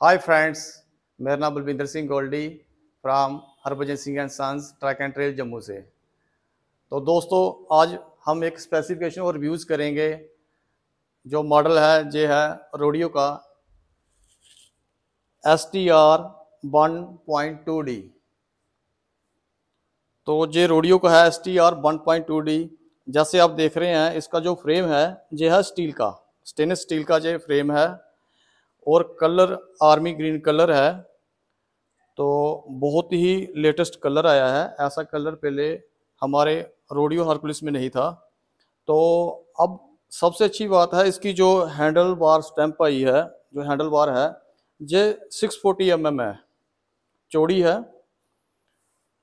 हाय friends मेरा नाम Balwinder Singh Goldy from Harbhajan Singh and sons track and trail Jammu से। तो दोस्तों, आज हम एक स्पेसिफिकेशन और रिव्यूज़ करेंगे, जो मॉडल है, ये है रोडियो का S T R one point two D तो ये रोडियो का है S T R one point two D जैसे आप देख रहे हैं, इसका जो फ्रेम है, ये है स्टील का स्टेनलेस स्टील का ये फ्रेम है और कलर, आर्मी ग्रीन कलर है तो बहुत ही लेटेस्ट कलर आया है। ऐसा कलर पहले हमारे रोडियो हरकुलिस में नहीं था। तो अब सबसे अच्छी बात है, इसकी जो हैंडल बार स्टैंप आई है, जो हैंडल बार है, ये 640 फोर्टी mm है। चौड़ी है,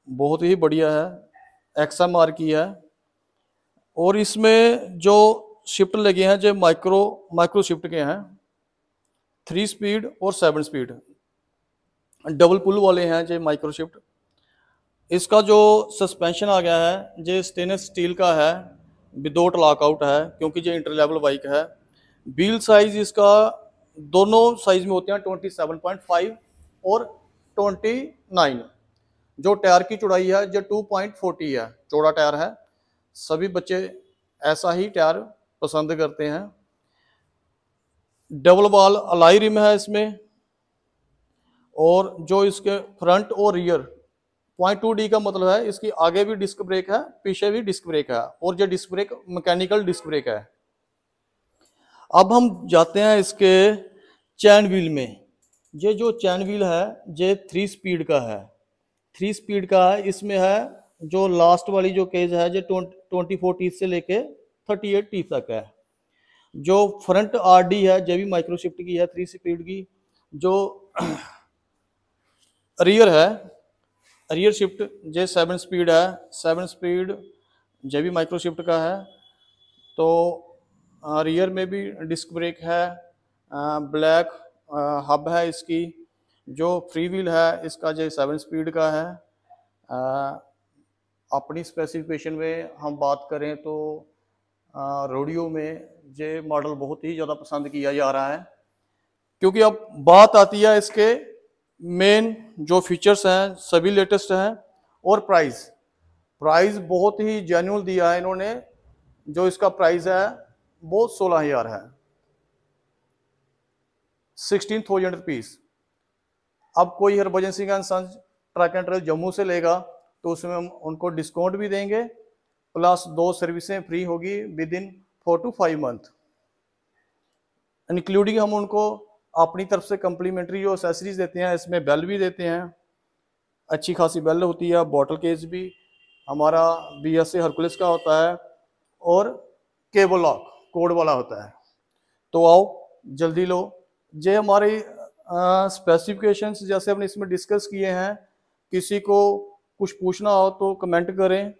बहुत ही बढ़िया है एक्सएम आर की है। और इसमें जो शिफ्ट लगे हैं, जो माइक्रो माइक्रो शिफ्ट के हैं थ्री स्पीड और सेवन स्पीड। डबल पुल वाले हैं जो माइक्रोशिफ्ट। इसका जो सस्पेंशन आ गया है जो स्टेनलेस स्टील का है, विदाउट लॉकआउट है, क्योंकि जो इंटर लेवल बाइक है। व्हील साइज़ इसका दोनों साइज़ में होते हैं ट्वेंटी सेवन पॉइंट फाइव और ट्वेंटी नाइन जो टायर की चौड़ाई है जो टू पॉइंट फोर्टी है, चौड़ा टायर है। सभी बच्चे ऐसा ही टायर पसंद करते हैं। डबल बॉल अलाई रिम है इसमें। और जो इसके फ्रंट और रियर पॉइंट टू डी का मतलब है, इसकी आगे भी डिस्क ब्रेक है, पीछे भी डिस्क ब्रेक है, और जो disc brake mechanical disc brake है। अब हम जाते हैं इसके चैन व्हील में। ये जो चैन व्हील है, ये थ्री स्पीड का है। थ्री स्पीड का है, इसमें है जो लास्ट वाली जो केज है जो ट्वेंटी फोर टीथ से लेके थर्टी एट टीथ तक है। जो फ्रंट आर डी है, जो भी माइक्रोशिफ्ट की है थ्री स्पीड की, जो रियर है रियर शिफ्ट जो सेवन स्पीड है सेवन स्पीड जो भी माइक्रोशिफ्ट का है तो रियर में भी डिस्क ब्रेक है ब्लैक हब है इसकी, जो फ्री व्हील है, इसका जो सेवन स्पीड का है अपनी स्पेसिफिकेशन में हम बात करें तो रोडियो में ये मॉडल बहुत ही ज़्यादा पसंद किया जा रहा है। क्योंकि अब बात आती है इसके मेन जो फीचर्स हैं, सभी लेटेस्ट हैं और प्राइस प्राइस बहुत ही जेन्यून दिया है इन्होंने, जो इसका प्राइस है, वो सोलह हज़ार है। सिक्सटीन थाउज़ेंड रुपीज़ अब कोई Harbhajan Singh and sons track and trail Jammu से लेगा तो उसमें हम उनको डिस्काउंट भी देंगे। प्लस दो सर्विसें फ्री होगी within four to five month including हम उनको अपनी तरफ़ से कम्प्लीमेंट्री जो एसेसरीज देते हैं, इसमें बेल भी देते हैं। अच्छी खासी बेल होती है बॉटल केस भी। हमारा बी एस हरकुलिस का होता है और केबल लॉक कोड वाला होता है। तो आओ, जल्दी लो। ये हमारी स्पेसिफिकेशंस जैसे हमने इसमें डिस्कस किए हैं, किसी को कुछ पूछना हो तो कमेंट करें।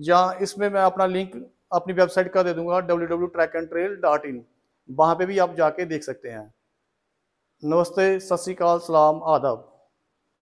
या इसमें मैं अपना लिंक अपनी वेबसाइट का दे दूँगा W W track and trail dot in वहाँ पर भी आप जाके देख सकते हैं। नमस्ते, सत श्रीकाल सलाम, आदाब।